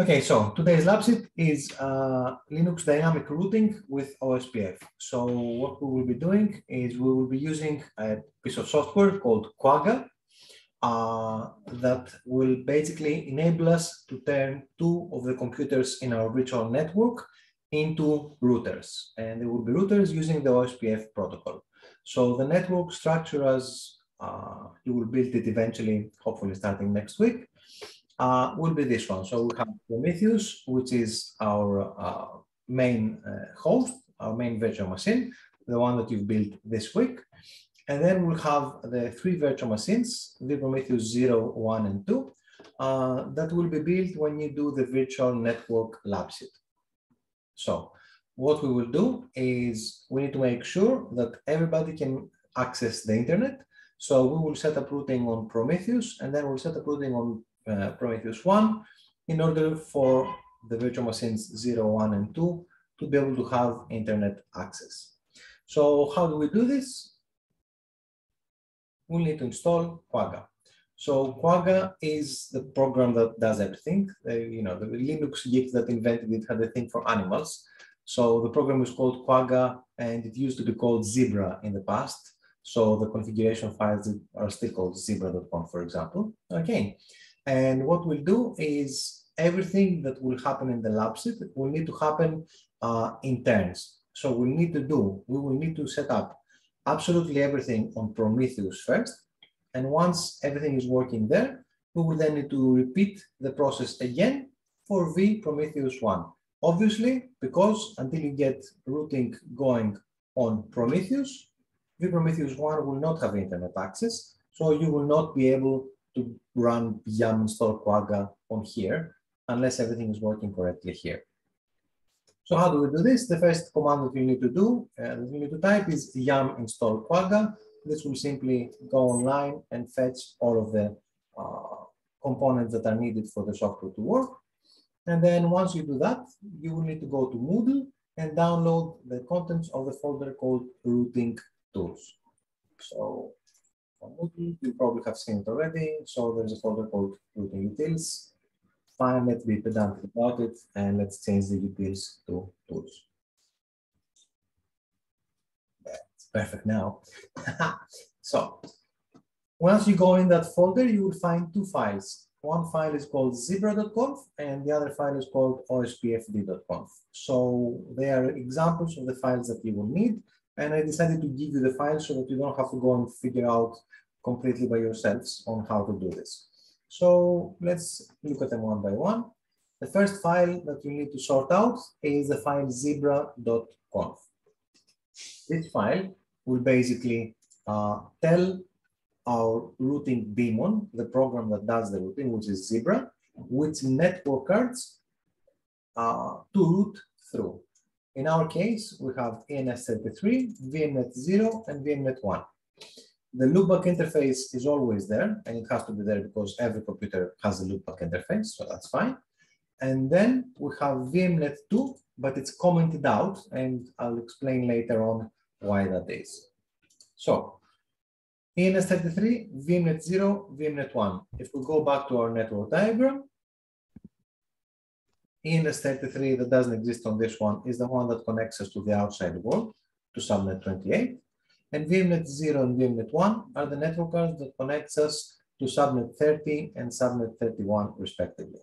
Okay, so today's lab sheet is uh, Linux dynamic routing with OSPF. So what we will be doing is we will be using a piece of software called Quagga uh, that will basically enable us to turn two of the computers in our virtual network into routers. And they will be routers using the OSPF protocol. So the network structure as uh, you will build it eventually, hopefully starting next week, uh, will be this one. So we have Prometheus, which is our uh, main uh, host, our main virtual machine, the one that you've built this week. And then we'll have the three virtual machines, the Prometheus 0, 1, and 2, uh, that will be built when you do the virtual network lab sheet. So what we will do is we need to make sure that everybody can access the internet. So we will set up routing on Prometheus, and then we'll set up routing on uh, Prometheus 1 in order for the virtual machines 0, 1, and 2 to be able to have internet access. So how do we do this? We need to install Quagga. So Quagga is the program that does everything. Uh, you know, the Linux geek that invented it had a thing for animals. So the program is called Quagga and it used to be called Zebra in the past. So the configuration files are still called zebra.conf, for example. Okay, and what we'll do is everything that will happen in the lab will need to happen uh, in turns. So we need to do, we will need to set up absolutely everything on Prometheus first. And once everything is working there, we will then need to repeat the process again for V Prometheus 1. Obviously, because until you get routing going on Prometheus, V Prometheus 1 will not have internet access. So you will not be able to run yum install quagga on here unless everything is working correctly here. So how do we do this? The first command that you need to do, uh, that you need to type is yum install quagga. This will simply go online and fetch all of the uh, components that are needed for the software to work. And then once you do that, you will need to go to Moodle and download the contents of the folder called routing tools. So Moodle. You probably have seen it already. So there's a folder called routing utils. Fine, let's be pedantic about it and let's change the utils to tools. That's perfect now. so once you go in that folder, you will find two files. One file is called zebra.conf and the other file is called ospfd.conf. So they are examples of the files that you will need. And I decided to give you the file so that you don't have to go and figure out completely by yourselves on how to do this. So let's look at them one by one. The first file that you need to sort out is the file zebra.conf. This file will basically uh, tell our routing daemon, the program that does the routing, which is Zebra, which network cards uh, to route through. In our case, we have ENS33, VMNet 0, and VMNet 1. The loopback interface is always there, and it has to be there because every computer has a loopback interface, so that's fine. And then we have VMNet 2, but it's commented out, and I'll explain later on why that is. So, ENS33, VMNet 0, VMNet 1. If we go back to our network diagram, ENS33 that doesn't exist on this one is the one that connects us to the outside world, to subnet 28. And VMNet 0 and VMNet 1 are the network cards that connects us to subnet 30 and subnet 31 respectively.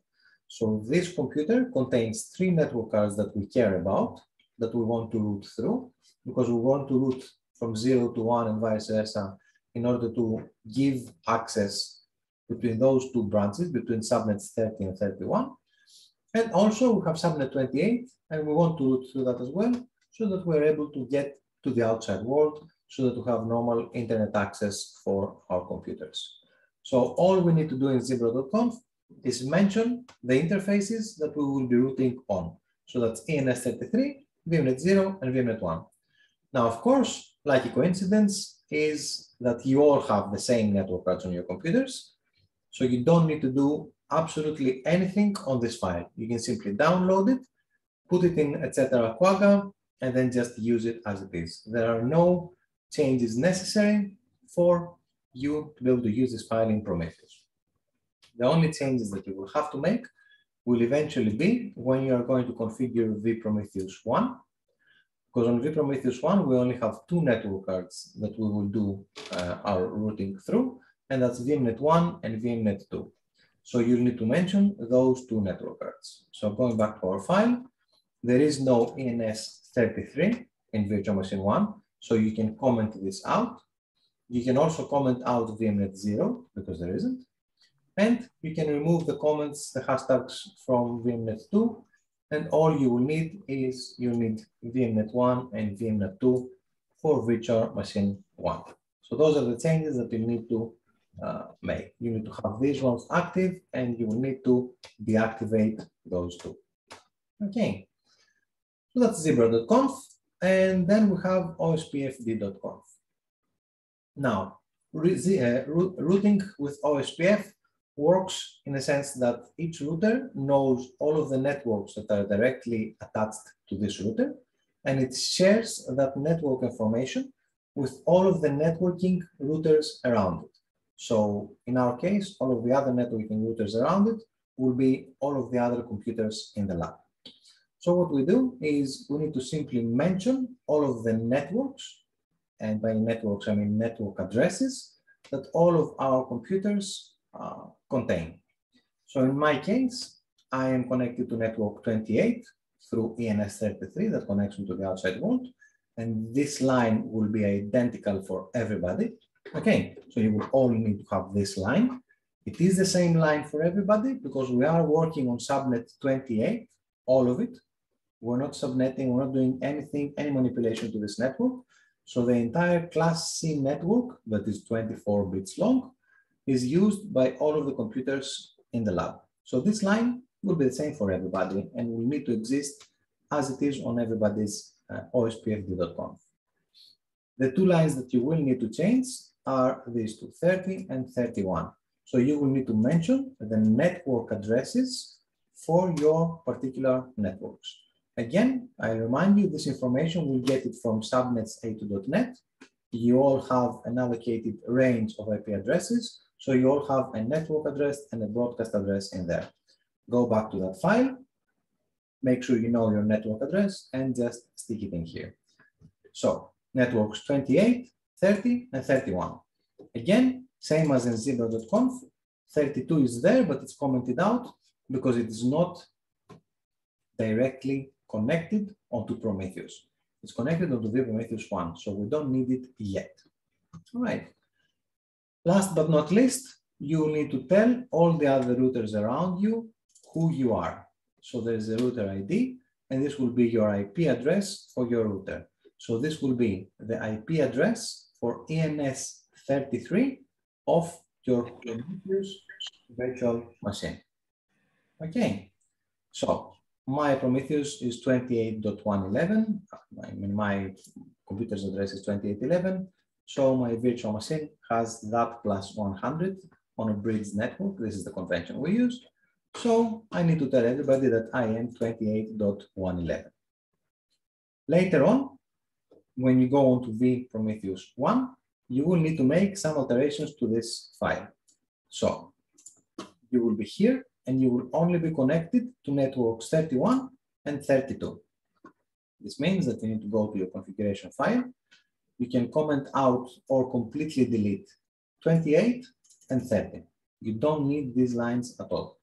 So this computer contains three network cards that we care about, that we want to route through, because we want to route from 0 to 1 and vice versa in order to give access between those two branches, between subnets 30 and 31. And also we have subnet 28, and we want to route through that as well, so that we're able to get to the outside world, so that we have normal internet access for our computers. So all we need to do in zebra.conf is mention the interfaces that we will be routing on. So that's ENS33, VMNet 0, and VMNet 1. Now, of course, like a coincidence is that you all have the same network cards on your computers. So you don't need to do absolutely anything on this file. You can simply download it, put it in etc. Quagga, and then just use it as it is. There are no changes necessary for you to be able to use this file in Prometheus. The only changes that you will have to make will eventually be when you are going to configure vPrometheus 1. Because on vPrometheus 1, we only have two network cards that we will do uh, our routing through, and that's VMnet 1 and VMnet 2. So you need to mention those two network cards. So going back to our file, there is no ENS33 in virtual machine 1, so you can comment this out. You can also comment out VMnet 0 because there isn't. And you can remove the comments, the hashtags from VMnet 2. And all you will need is you need VMnet 1 and VMnet 2 for virtual machine 1. So those are the changes that you need to uh, make. You need to have these ones active and you need to deactivate those two. Okay, so that's zebra.conf. And then we have ospfd.conf. Now, uh, routing with OSPF works in a sense that each router knows all of the networks that are directly attached to this router, and it shares that network information with all of the networking routers around it. So in our case, all of the other networking routers around it will be all of the other computers in the lab. So what we do is we need to simply mention all of the networks, and by networks I mean network addresses, that all of our computers uh, contain. So in my case, I am connected to network 28 through ENS33 that connects me to the outside world. And this line will be identical for everybody. Okay, so you will all need to have this line. It is the same line for everybody because we are working on subnet 28, all of it. We're not subnetting, we're not doing anything, any manipulation to this network. So the entire class C network that is 24 bits long is used by all of the computers in the lab. So this line will be the same for everybody and will need to exist as it is on everybody's uh, ospfd.conf. The two lines that you will need to change are these two, 30 and 31. So you will need to mention the network addresses for your particular networks. Again, I remind you, this information will get it from subnets2.net. You all have an allocated range of IP addresses, so you all have a network address and a broadcast address in there. Go back to that file, make sure you know your network address and just stick it in here. So networks 28, 30, and 31. Again, same as in zebra.conf, 32 is there, but it's commented out because it is not directly connected onto Prometheus. It's connected onto the Prometheus 1, so we don't need it yet. All right. Last but not least, you need to tell all the other routers around you who you are. So there's a router ID, and this will be your IP address for your router. So this will be the IP address for ENS33 of your Prometheus virtual machine. Okay, so my Prometheus is 28.111. I mean, my computer's address is 2811. So my virtual machine has that plus 100 on a bridge network. This is the convention we use. So I need to tell everybody that I am 28.111. Later on, when you go on to V Prometheus 1, you will need to make some alterations to this file. So you will be here and you will only be connected to networks 31 and 32. This means that you need to go to your configuration file. You can comment out or completely delete 28 and 30. You don't need these lines at all.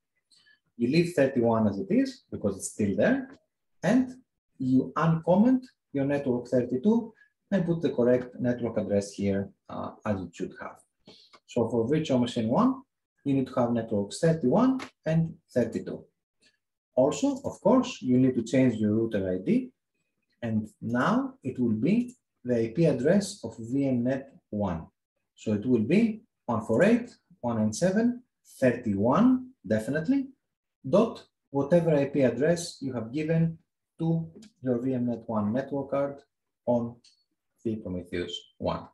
You leave 31 as it is because it's still there and you uncomment your network 32 and put the correct network address here uh, as it should have. So for virtual machine one, you need to have networks 31 and 32. Also, of course, you need to change your router ID. And now it will be the IP address of VMnet 1. So it will be 148.197.31, definitely, dot whatever IP address you have given to your VMnet 1 network card on the Prometheus 1.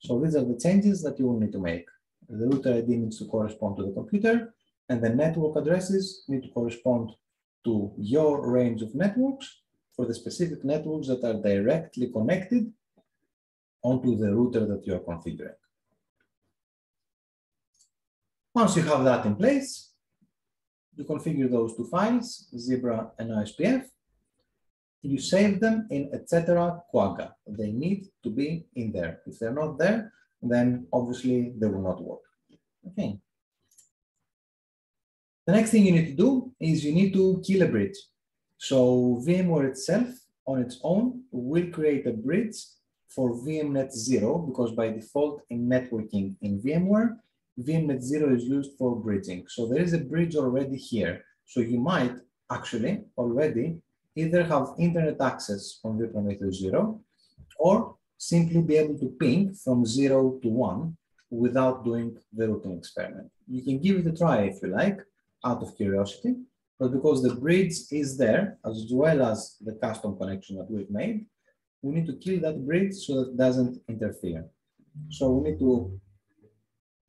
So these are the changes that you will need to make. The router ID needs to correspond to the computer, and the network addresses need to correspond to your range of networks for the specific networks that are directly connected onto the router that you are configuring. Once you have that in place, you configure those two files, Zebra and OSPF. You save them in etc. Quagga. They need to be in there. If they're not there, then obviously they will not work. Okay. The next thing you need to do is you need to kill a bridge. So VMware itself on its own will create a bridge for VMnet 0 because by default in networking in VMware, VMnet 0 is used for bridging. So there is a bridge already here. So you might actually already either have internet access from vPrometheus 0 or simply be able to ping from 0 to 1 without doing the routing experiment. You can give it a try if you like, out of curiosity, but because the bridge is there, as well as the custom connection that we've made, we need to kill that bridge so that it doesn't interfere. So we need to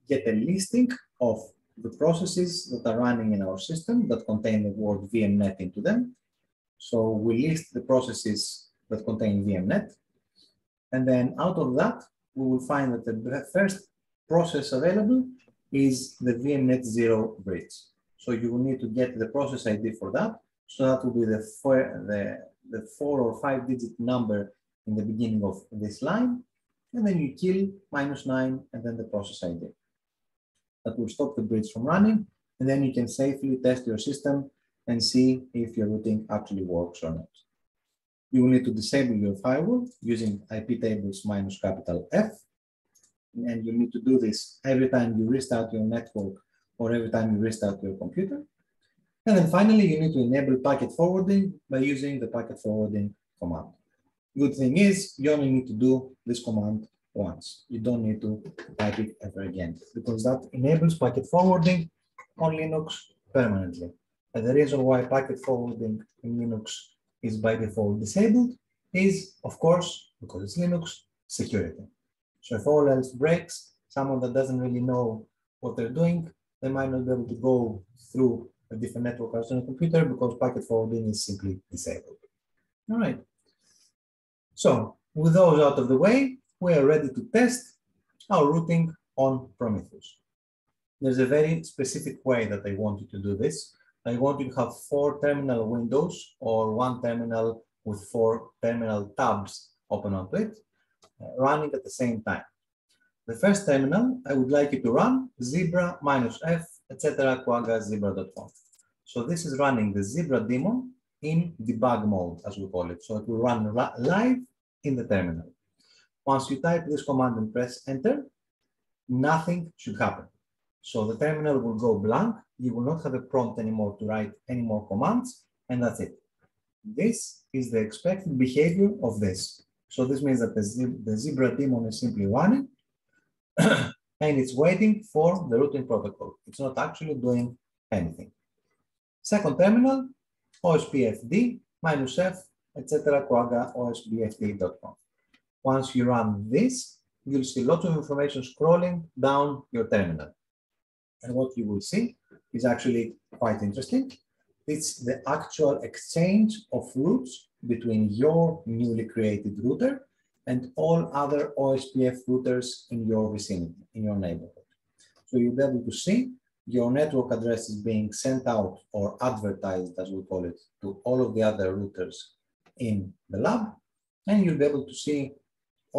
get a listing of the processes that are running in our system that contain the word VMnet into them. So we list the processes that contain VMnet. And then out of that, we will find that the first process available is the VMnet zero bridge. So you will need to get the process ID for that. So that will be the four, the, the four or five digit number in the beginning of this line. And then you kill minus nine and then the process ID that will stop the bridge from running. And then you can safely test your system and see if your routing actually works or not. You will need to disable your firewall using IP tables minus capital F. And you need to do this every time you restart your network or every time you restart your computer. And then finally, you need to enable packet forwarding by using the packet forwarding command. Good thing is you only need to do this command once. You don't need to type it ever again because that enables packet forwarding on Linux permanently. And the reason why packet forwarding in Linux is by default disabled is, of course, because it's Linux security. So if all else breaks, someone that doesn't really know what they're doing, they might not be able to go through a different network on a computer because packet forwarding is simply disabled. All right. So with those out of the way, we are ready to test our routing on Prometheus. There's a very specific way that I want you to do this. I want you to have four terminal windows or one terminal with four terminal tabs open onto it, uh, running at the same time. The first terminal, I would like you to run zebra minus f, etc. quagga zebra.conf. So this is running the zebra daemon in debug mode, as we call it. So it will run live in the terminal. Once you type this command and press enter, nothing should happen. So the terminal will go blank. You will not have a prompt anymore to write any more commands, and that's it. This is the expected behavior of this. So this means that the, the Zebra daemon is simply running, and it's waiting for the routing protocol. It's not actually doing anything. Second terminal, ospfd minus f, etc. quagga ospfd.conf. Once you run this, you'll see lots of information scrolling down your terminal. And what you will see is actually quite interesting. It's the actual exchange of routes between your newly created router and all other OSPF routers in your vicinity, in your neighborhood. So you'll be able to see your network address is being sent out or advertised, as we call it, to all of the other routers in the lab. And you'll be able to see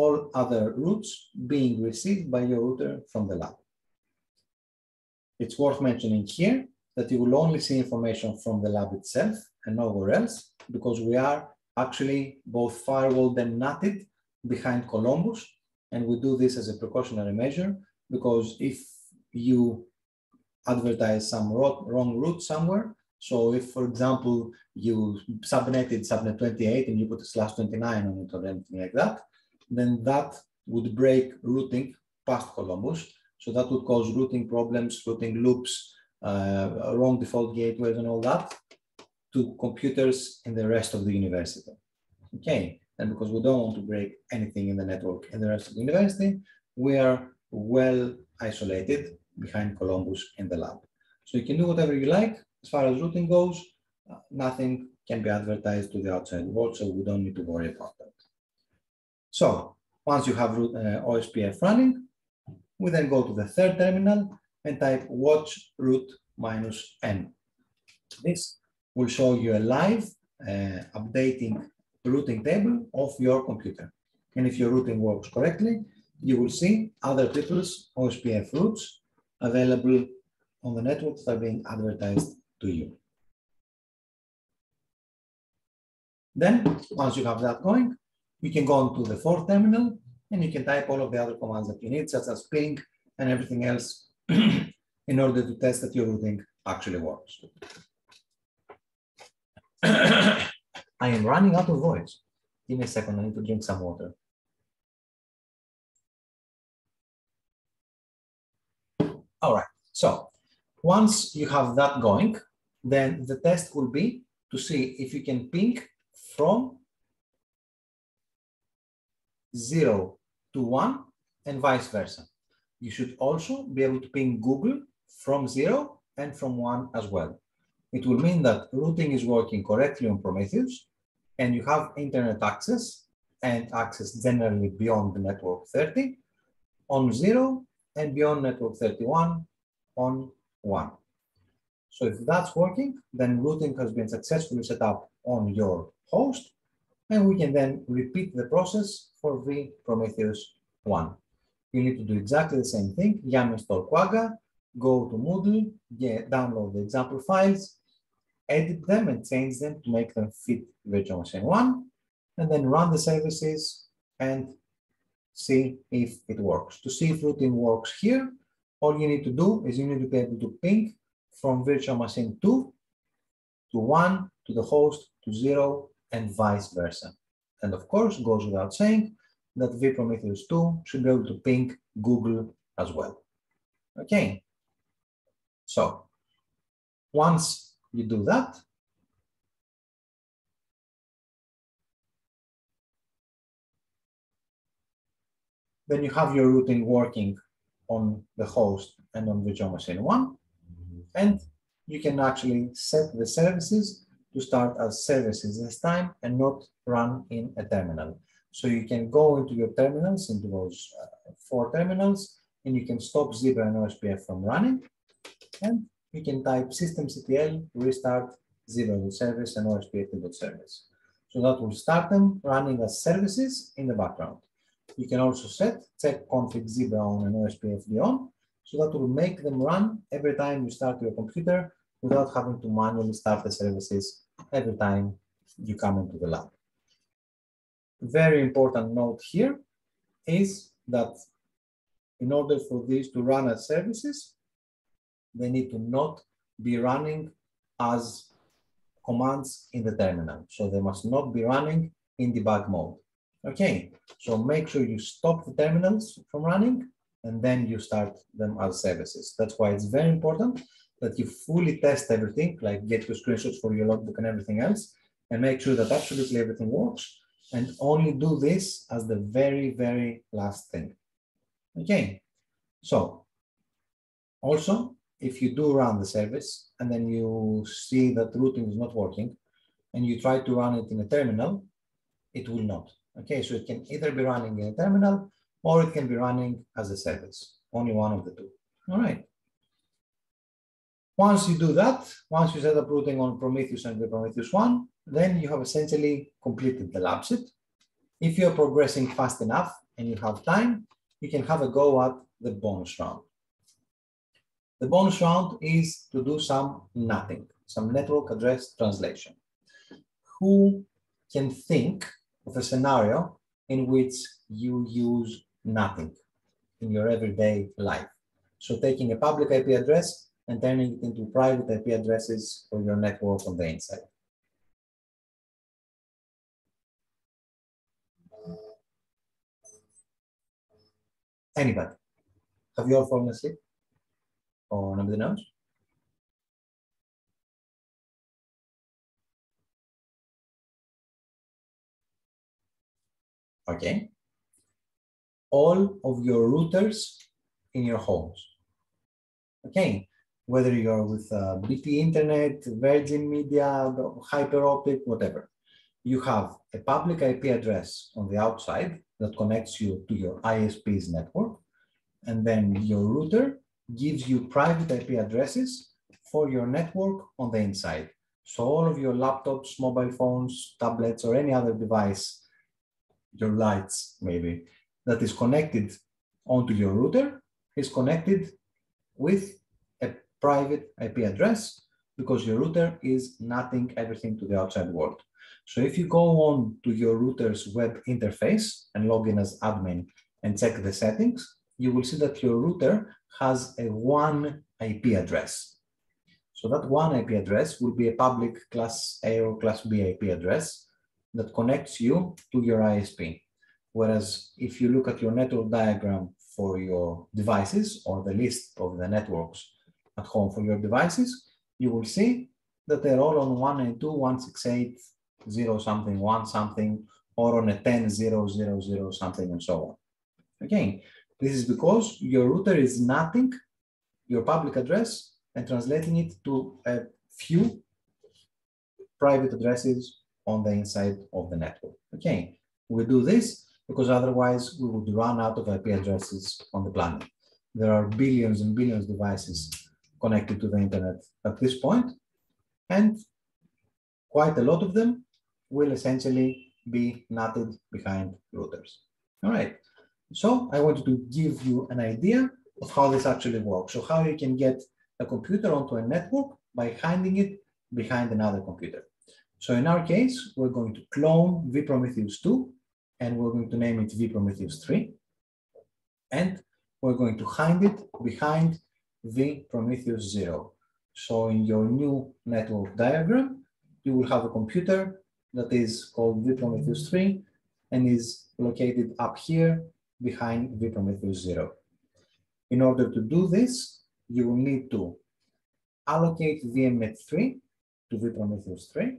all other routes being received by your router from the lab. It's worth mentioning here that you will only see information from the lab itself and nowhere else because we are actually both firewalled and NATed behind Columbus. And we do this as a precautionary measure because if you advertise some wrong route somewhere, so if, for example, you subnetted subnet 28 and you put a slash 29 on it or anything like that, then that would break routing past Columbus. So that would cause routing problems, routing loops, uh, wrong default gateways and all that to computers in the rest of the university. Okay, and because we don't want to break anything in the network in the rest of the university, we are well isolated behind Columbus in the lab. So you can do whatever you like as far as routing goes. Uh, nothing can be advertised to the outside world, so we don't need to worry about that. So once you have uh, OSPF running, we then go to the third terminal and type watch route minus n. This will show you a live uh, updating routing table of your computer. And if your routing works correctly, you will see other people's OSPF routes available on the network that are being advertised to you. Then, once you have that going, you can go on to the fourth terminal and you can type all of the other commands that you need, such as ping and everything else in order to test that your routing actually works. I am running out of voice. Give me a second, I need to drink some water. All right, so once you have that going, then the test will be to see if you can ping from zero to one and vice versa. You should also be able to ping Google from zero and from one as well. It will mean that routing is working correctly on Prometheus and you have internet access and access generally beyond the network 30 on zero and beyond network 31 on one. So if that's working, then routing has been successfully set up on your host, and we can then repeat the process for v Prometheus 1. You need to do exactly the same thing, yum install Quagga, go to Moodle, get, download the example files, edit them and change them to make them fit virtual machine 1, and then run the services and see if it works. To see if routing works here, all you need to do is you need to be able to ping from virtual machine 2 to 1 to the host to 0 and vice versa. And of course, goes without saying that vPrometheus 2 should be able to ping Google as well. Okay, so once you do that, then you have your routing working on the host and on virtual machine one, and you can actually set the services to start as services this time and not run in a terminal. So you can go into your terminals, into those uh, four terminals, and you can stop Zebra and OSPF from running. And you can type systemctl restart Zebra service and OSPF service. So that will start them running as services in the background. You can also set chkconfig Zebra on and OSPF on. So that will make them run every time you start your computer without having to manually start the services every time you come into the lab. Very important note here is that in order for these to run as services, they need to not be running as commands in the terminal. So they must not be running in debug mode. Okay, so make sure you stop the terminals from running and then you start them as services. That's why it's very important that you fully test everything, like get your screenshots for your logbook and everything else, and make sure that absolutely everything works, and only do this as the very, very last thing. Okay, so also, if you do run the service and then you see that routing is not working, and you try to run it in a terminal, it will not. Okay, so it can either be running in a terminal or it can be running as a service, only one of the two. All right. Once you do that, once you set up routing on Prometheus and the Prometheus 1, then you have essentially completed the lab set. If you're progressing fast enough and you have time, you can have a go at the bonus round. The bonus round is to do some NATing, some network address translation. Who can think of a scenario in which you use NATing in your everyday life? So taking a public IP address and turning it into private IP addresses for your network on the inside. Anybody? Have you all fallen asleep? Or nobody knows? Okay. All of your routers in your homes. Okay whether you're with uh, BT Internet, Virgin Media, Hyperoptic, whatever. You have a public IP address on the outside that connects you to your ISP's network. And then your router gives you private IP addresses for your network on the inside. So all of your laptops, mobile phones, tablets, or any other device, your lights maybe, that is connected onto your router is connected with a private IP address because your router is NATing everything to the outside world. So if you go on to your router's web interface and log in as admin and check the settings, you will see that your router has a one IP address. So that one IP address will be a public class A or class B IP address that connects you to your ISP. Whereas if you look at your network diagram for your devices or the list of the networks at home for your devices, you will see that they're all on 192.168, 0 something, 1 something, or on a 10, 0, 0, 0 something, and so on. Again, this is because your router is NATing, your public address, and translating it to a few private addresses on the inside of the network. Okay, we do this because otherwise we would run out of IP addresses on the planet. There are billions and billions of devices connected to the internet at this point, and quite a lot of them will essentially be NATed behind routers. All right, so I wanted to give you an idea of how this actually works. So how you can get a computer onto a network by hiding it behind another computer. So in our case, we're going to clone vPrometheus 2 and we're going to name it vPrometheus 3. And we're going to hide it behind vPrometheus 0. So in your new network diagram, you will have a computer that is called vPrometheus 3 and is located up here behind vPrometheus 0. In order to do this, you will need to allocate VMnet3 to vPrometheus 3.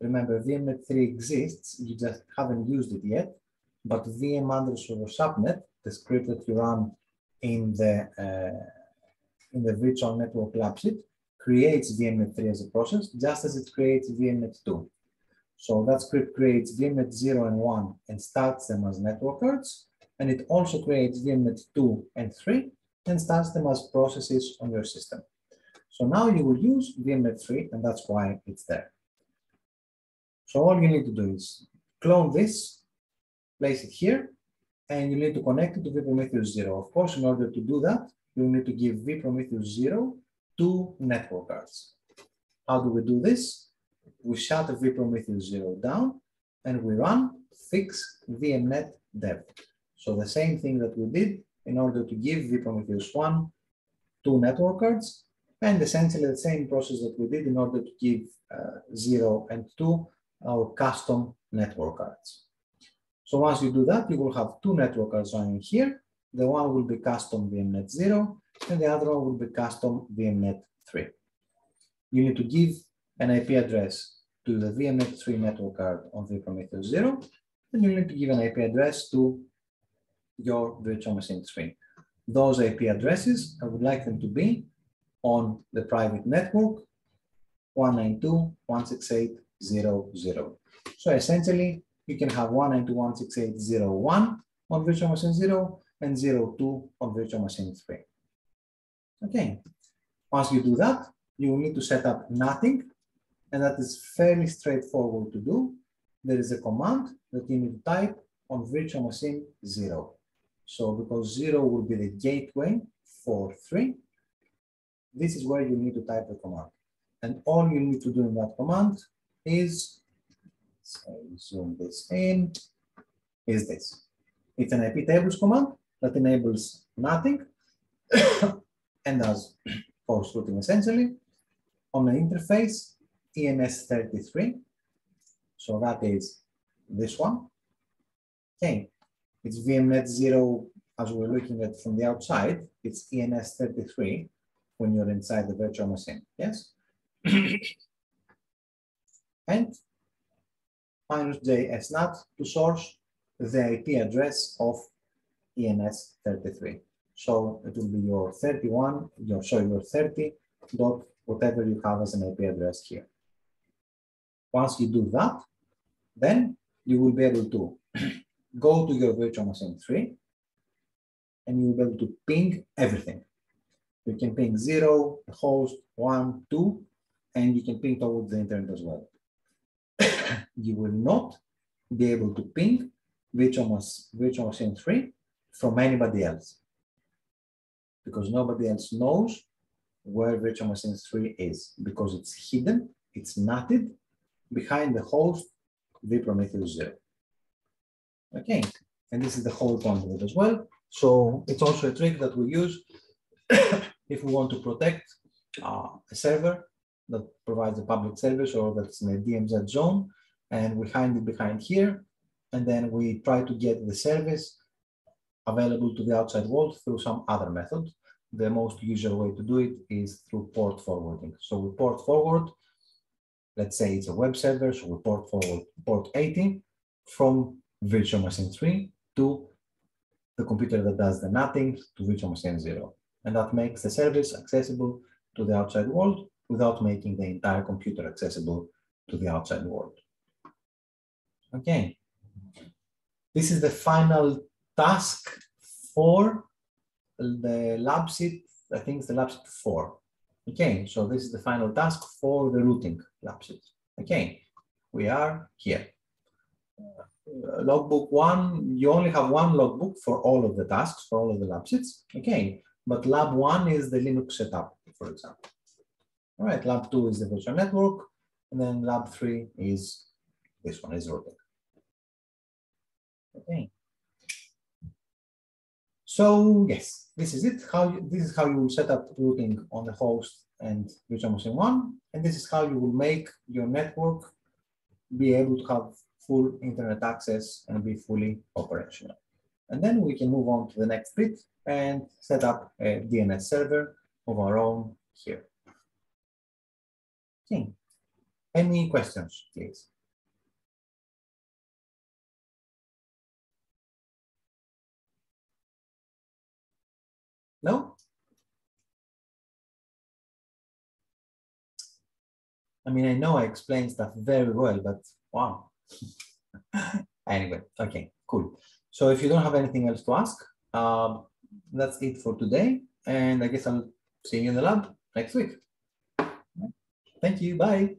Remember, VMnet3 exists, you just haven't used it yet, but VM underscore subnet, the script that you run in the uh, in the virtual network lab sheet, creates VMnet3 as a process, just as it creates VMnet2. So that script creates VMnet 0 and 1 and starts them as network cards. And it also creates VMnet 2 and 3 and starts them as processes on your system. So now you will use VMnet 3 and that's why it's there. So all you need to do is clone this, place it here, and you need to connect it to vPrometheus 0. Of course, in order to do that, you need to give vPrometheus 0 two network cards. How do we do this? We shut the vPrometheus 0 down and we run fix vmnet dev. So the same thing that we did in order to give vPrometheus 1 two network cards and essentially the same process that we did in order to give uh, 0 and 2 our custom network cards. So once you do that, you will have two network cards running here. The one will be custom VMnet 0 and the other one will be custom VMnet 3. You need to give an IP address to the VMnet 3 network card on vPrometheus 0, and you need to give an IP address to your virtual machine 3. Those IP addresses, I would like them to be on the private network 192.168.0.0. So essentially, you can have 192.168.0.1 on virtual machine 0 and 0.2 on virtual machine 3. Okay, once you do that, you will need to set up NATing, and that is fairly straightforward to do. There is a command that you need to type on virtual machine zero. So because zero will be the gateway for three, this is where you need to type the command. And all you need to do in that command is, zoom this in, is this. It's an IP tables command that enables NATing and does post routing essentially. On the interface, ENS33. So that is this one. Okay, it's VMnet 0 as we're looking at from the outside. It's ENS33 when you're inside the virtual machine. Yes? and minus JSNAT to source the IP address of ENS33. So it will be your 31, your sorry, your 30 dot whatever you have as an IP address here. Once you do that, then you will be able to go to your virtual machine 3 and you will be able to ping everything. You can ping 0, host, 1, 2, and you can ping towards the internet as well. you will not be able to ping virtual, virtual machine 3 from anybody else because nobody else knows where virtual machine 3 is because it's hidden, it's NATed behind the host vPrometheus 0. Okay, and this is the whole point of it as well. So it's also a trick that we use if we want to protect uh, a server that provides a public service or that's in a DMZ zone, and we hide it behind here, and then we try to get the service available to the outside world through some other method. The most usual way to do it is through port forwarding. So we port forward, let's say it's a web server, so we port forward port 80 from virtual machine 3 to the computer that does the NATing to virtual machine 0. And that makes the service accessible to the outside world without making the entire computer accessible to the outside world. Okay. This is the final task for the lab sheet. I think it's the lab sheet four. Okay, so this is the final task for the routing lab sheet. Okay, we are here. Uh, logbook one, you only have one logbook for all of the tasks, for all of the lab sheets. Okay, but lab one is the Linux setup, for example. All right, lab two is the virtual network, and then lab three is this one is routing. Okay. So yes, this is it. How you, this is how you will set up routing on the host and virtual machine one, and this is how you will make your network be able to have full internet access and be fully operational. And then we can move on to the next bit and set up a DNS server of our own here. Okay. Any questions, please? No? I mean, I know I explained stuff very well, but wow. anyway, okay, cool. So if you don't have anything else to ask, um, that's it for today. And I guess I'll see you in the lab next week. Thank you. Bye.